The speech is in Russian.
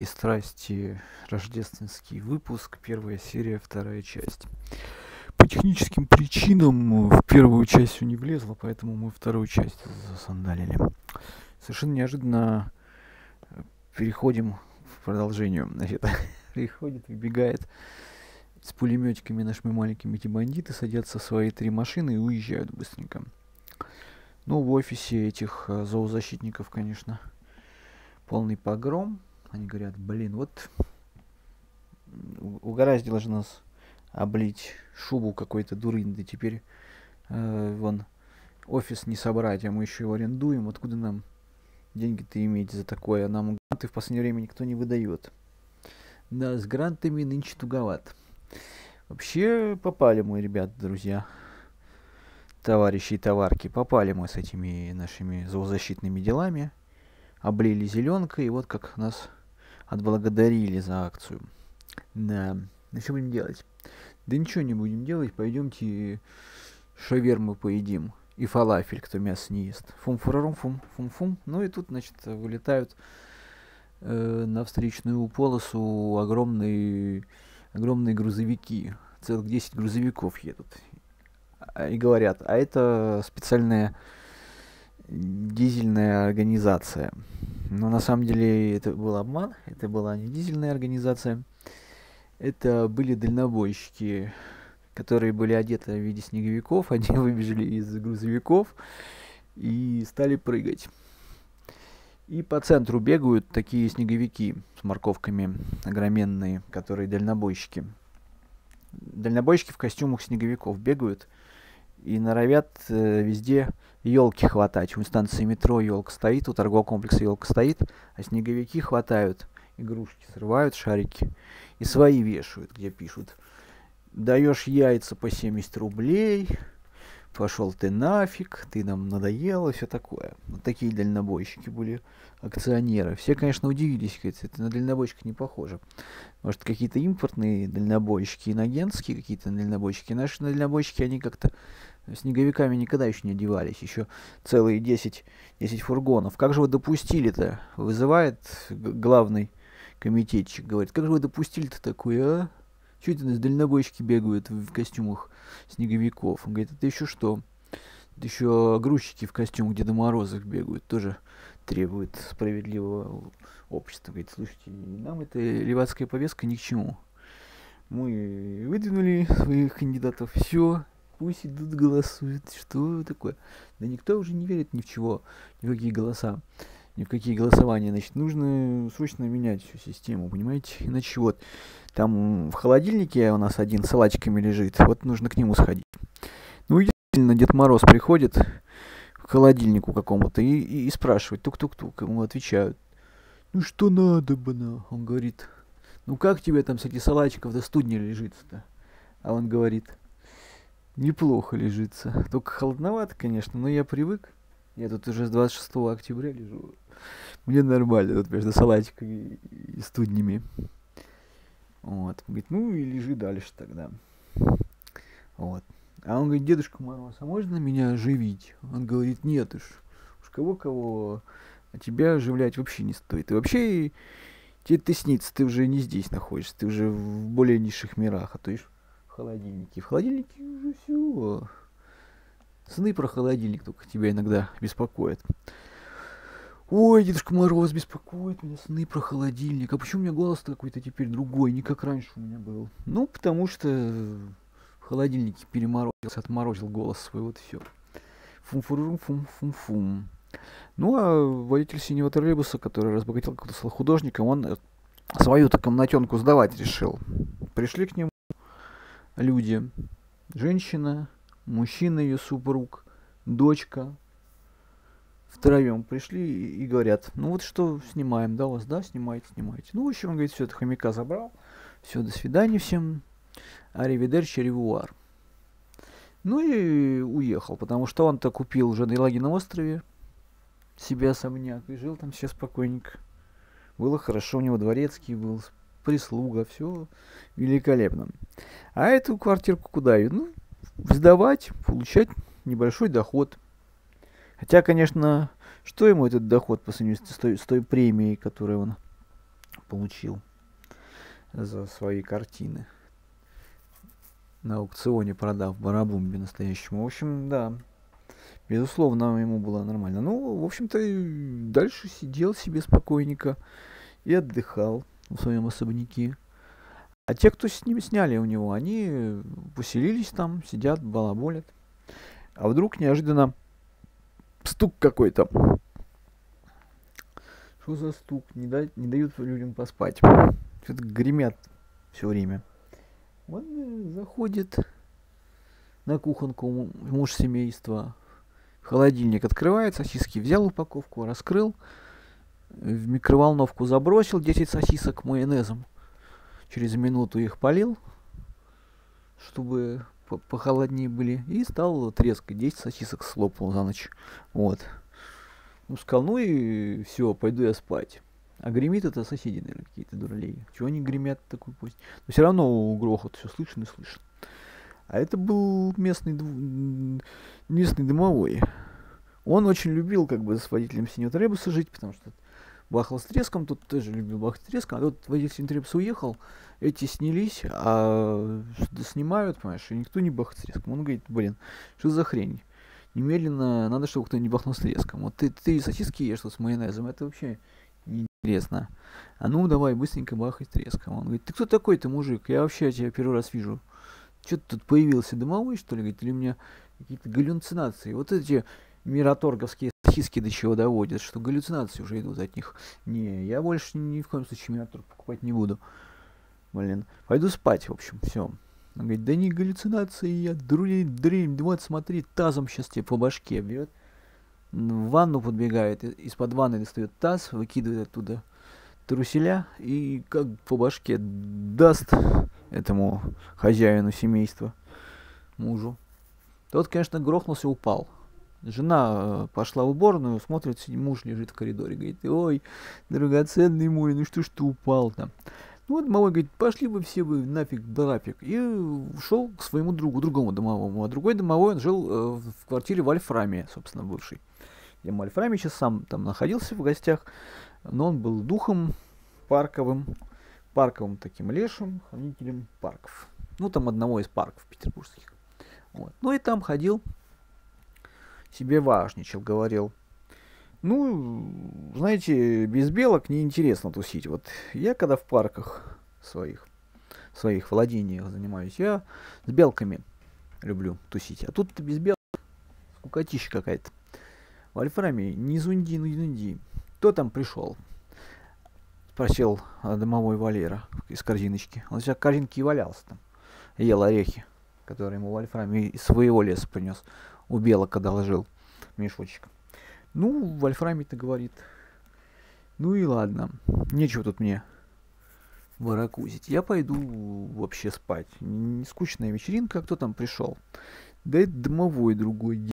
и страсти рождественский выпуск, первая серия, вторая часть. По техническим причинам в первую часть все не влезло, поэтому мы вторую часть засандалили. Совершенно неожиданно э, переходим в продолжение. Значит, приходит, выбегает с пулеметиками нашими маленькими эти бандиты, садятся в свои три машины и уезжают быстренько. Ну, в офисе этих э, зоозащитников, конечно, полный погром. Они говорят, блин, вот угораздило же нас облить шубу какой-то дурынды. Теперь э, вон офис не собрать, а мы еще его арендуем. Откуда нам деньги-то иметь за такое? Нам гранты в последнее время никто не выдает. Да, с грантами нынче туговат. Вообще попали мы, ребят, друзья, товарищи и товарки, попали мы с этими нашими зоозащитными делами, облили зеленкой, и вот как нас отблагодарили за акцию. Да, ну что будем делать? Да ничего не будем делать, пойдемте шаверму поедим. И фалафель, кто мясо не ест. фум фурарум фум фум фум Ну и тут, значит, вылетают э, на встречную полосу огромные, огромные грузовики. Целых 10 грузовиков едут. А, и говорят, а это специальная дизельная организация. Но на самом деле это был обман, это была не дизельная организация. Это были дальнобойщики, которые были одеты в виде снеговиков. Они выбежали из грузовиков и стали прыгать. И по центру бегают такие снеговики с морковками огроменные, которые дальнобойщики. Дальнобойщики в костюмах снеговиков бегают и норовят э, везде елки хватать. У станции метро елка стоит, у торгового комплекса елка стоит, а снеговики хватают игрушки, срывают шарики и свои вешают, где пишут. Даешь яйца по 70 рублей, пошел ты нафиг, ты нам надоел и все такое. Вот такие дальнобойщики были акционеры. Все, конечно, удивились, говорят, это на дальнобойщиков не похоже. Может, какие-то импортные дальнобойщики, иногенские какие-то дальнобойщики. Наши дальнобойщики, они как-то снеговиками никогда еще не одевались. Еще целые 10, 10 фургонов. Как же вы допустили-то? Вызывает главный комитетчик, говорит, как же вы допустили-то такое, а? Чего это у нас дальнобойщики бегают в костюмах снеговиков? Он говорит, это еще что? Это еще грузчики в костюмах Деда Морозов бегают, тоже требуют справедливого общества. Говорит, слушайте, нам эта левацкая повестка ни к чему. Мы выдвинули своих кандидатов, все, пусть идут голосуют. Что такое? Да никто уже не верит ни в чего, ни в какие голоса, ни в какие голосования. Значит, нужно срочно менять всю систему, понимаете? Иначе вот, там в холодильнике у нас один с салатиками лежит, вот нужно к нему сходить. Ну, действительно, Дед Мороз приходит к холодильнику какому-то и, и, и спрашивает, тук-тук-тук, ему отвечают. Ну, что надо бы, на? Он говорит, ну, как тебе там среди салатиков до студня лежится-то? А он говорит, неплохо лежится. Только холодновато, конечно, но я привык. Я тут уже с 26 октября лежу. Мне нормально, тут между салатиками и студнями. Вот. Говорит, ну и лежи дальше тогда. Вот. А он говорит, дедушка Мороз, а можно меня оживить? Он говорит, нет уж. Уж кого-кого, а тебя оживлять вообще не стоит. И вообще, тебе ты снится, ты уже не здесь находишься, ты уже в более низших мирах, а то ишь холодильнике. В холодильнике уже все. Сны про холодильник только тебя иногда беспокоят. Ой, Дедушка Мороз беспокоит меня сны про холодильник. А почему у меня голос какой-то теперь другой, не как раньше у меня был? Ну, потому что в холодильнике переморозился, отморозил голос свой, вот все. Фум-фурум-фум-фум-фум. Ну, а водитель синего троллейбуса, который разбогател, как-то стал художником, он свою-то комнатенку сдавать решил. Пришли к нему люди. Женщина, мужчина, ее супруг, дочка. Втроем пришли и говорят, ну вот что, снимаем, да, у вас, да, снимайте, снимайте. Ну, в общем, он говорит, все, это хомяка забрал, все, до свидания всем, аривидерчи, ревуар. Ну и уехал, потому что он-то купил уже на Елагином острове себе особняк и жил там все спокойненько. Было хорошо, у него дворецкий был, прислуга, все великолепно. А эту квартирку куда? Ну, сдавать, получать небольшой доход. Хотя, конечно, что ему этот доход по сравнению с той, с той премией, которую он получил за свои картины. На аукционе продав Барабумбе настоящему. В общем, да, безусловно, ему было нормально. Ну, в общем-то, дальше сидел себе спокойненько и отдыхал в своем особняке. А те, кто с ним сняли у него, они поселились там, сидят, балаболят. А вдруг неожиданно стук какой-то. Что за стук? Не, да, не дают людям поспать. Что-то гремят все время. Он э, заходит на кухонку муж семейства. Холодильник открывает, сосиски взял упаковку, раскрыл, в микроволновку забросил 10 сосисок майонезом. Через минуту их полил, чтобы похолоднее были, и стал трескать. 10 сосисок слопал за ночь. Вот. Ну, сказал, ну и все, пойду я спать. А гремит это соседи, наверное, какие-то дуралеи. Чего они гремят такой пусть? Но все равно грохот, все слышно и слышно. А это был местный, местный домовой. Он очень любил как бы с водителем синего требуса жить, потому что бахал с треском, тут тоже любил бахать с треском, а тут водитель синего требуса уехал, эти снялись, а снимают, понимаешь, и никто не бахает с треском. Он говорит, блин, что за хрень? Немедленно надо, чтобы кто-нибудь бахнул с треском. Вот ты, ты сосиски ешь тут с майонезом, это вообще неинтересно. А ну давай быстренько бахай с треском. Он говорит, ты кто такой ты мужик? Я вообще тебя первый раз вижу. Что ты тут появился, домовой, что ли? Говорит, или у меня какие-то галлюцинации. Вот эти мираторговские сосиски до чего доводят, что галлюцинации уже идут от них. Не, я больше ни в коем случае мираторг покупать не буду. Блин, пойду спать, в общем, все. Он говорит, да не галлюцинации, я дрень, дрень, вот смотри, тазом сейчас тебе по башке бьет. В ванну подбегает, из-под ванны достает таз, выкидывает оттуда труселя и как по башке даст этому хозяину семейства, мужу. Тот, конечно, грохнулся, упал. Жена э, пошла в уборную, смотрит, муж лежит в коридоре, говорит, ой, драгоценный мой, ну что ж ты упал там. Ну вот домовой говорит, пошли вы все вы нафиг, брафик. И ушел к своему другу, другому домовому. А другой домовой, он жил э, в квартире в Альфраме, собственно, бывший. Я в Альфраме сейчас сам там находился в гостях, но он был духом парковым, парковым таким лешим, хранителем парков. Ну, там одного из парков петербургских. Вот. Ну и там ходил, себе важничал, говорил, ну, знаете, без белок неинтересно тусить. Вот я когда в парках своих, своих владениях занимаюсь, я с белками люблю тусить. А тут без белок скукотища какая-то. В Альфраме не зунди, ну зунди. Кто там пришел? Спросил домовой Валера из корзиночки. Он сейчас корзинки и валялся там. Ел орехи, которые ему в Альфраме из своего леса принес. У белок одолжил мешочек. Ну, Вольфраме-то говорит. Ну и ладно. Нечего тут мне баракузить. Я пойду вообще спать. Не скучная вечеринка, кто там пришел? Да это домовой другой